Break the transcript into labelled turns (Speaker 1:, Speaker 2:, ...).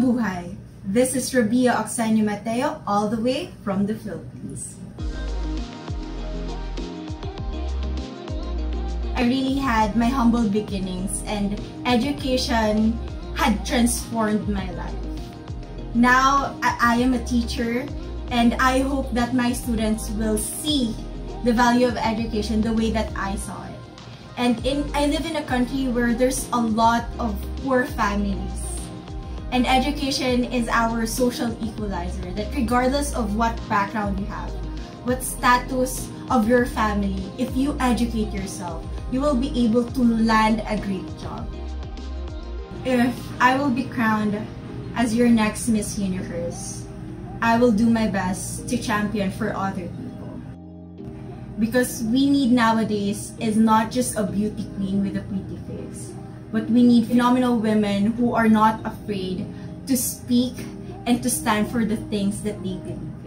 Speaker 1: Mabuhay! This is Rabiya Occeño Mateo, all the way from the Philippines. I really had my humble beginnings and education had transformed my life. Now I, am a teacher and I hope that my students will see the value of education the way that I saw it. And in I live in a country where there's a lot of poor families. And education is our social equalizer that regardless of what background you have, what status of your family, if you educate yourself, you will be able to land a great job. If I will be crowned as your next Miss Universe, I will do my best to champion for other people because we need nowadays is not just a beauty queen with a pretty face, but we need phenomenal women who are not afraid to speak and to stand for the things that they believe.